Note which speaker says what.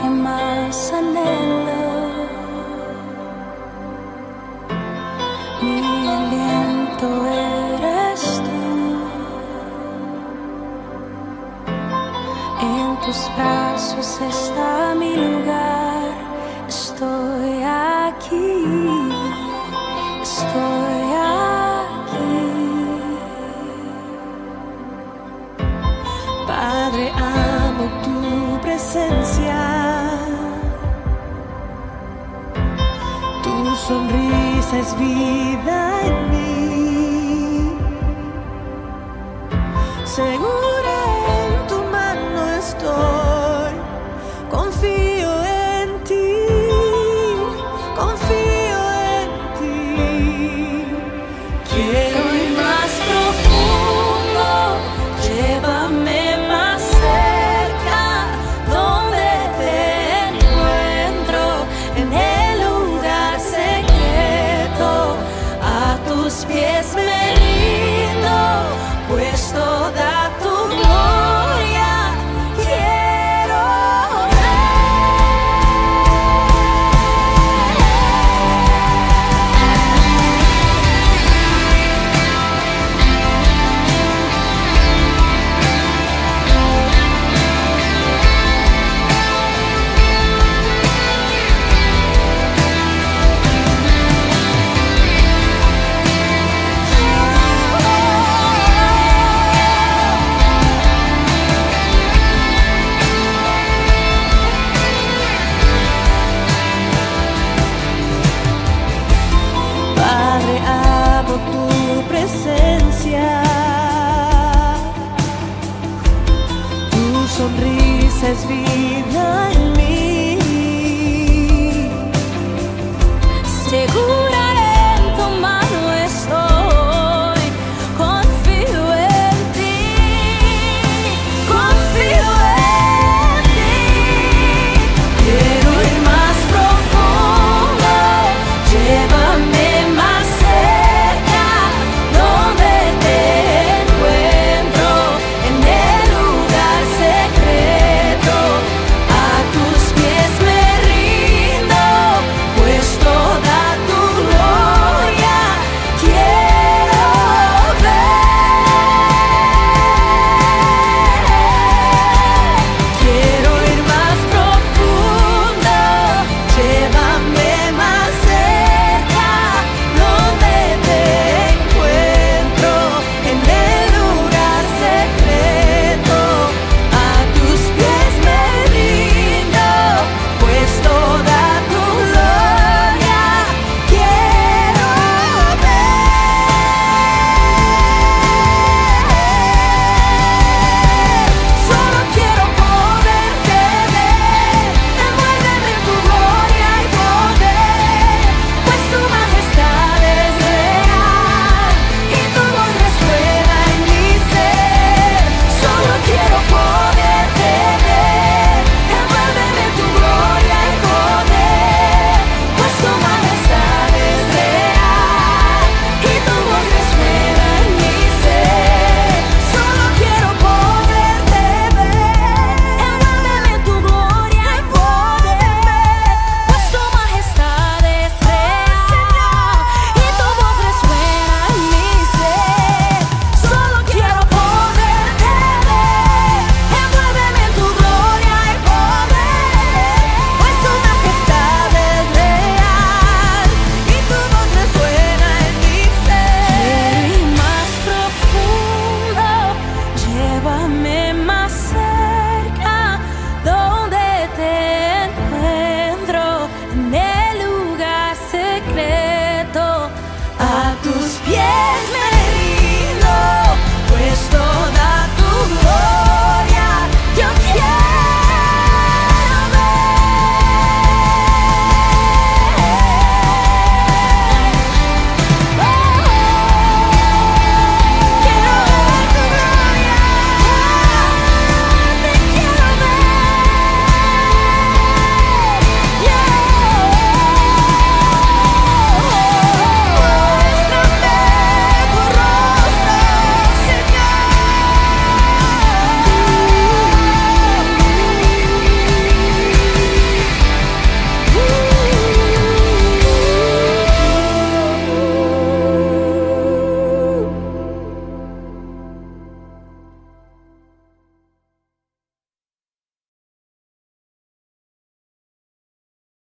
Speaker 1: que más anhelo. Mi aliento eres tú. En tus brazos está mi lugar. Estoy aquí. sonrisa es vida en mí. sonrisa es vida en mí.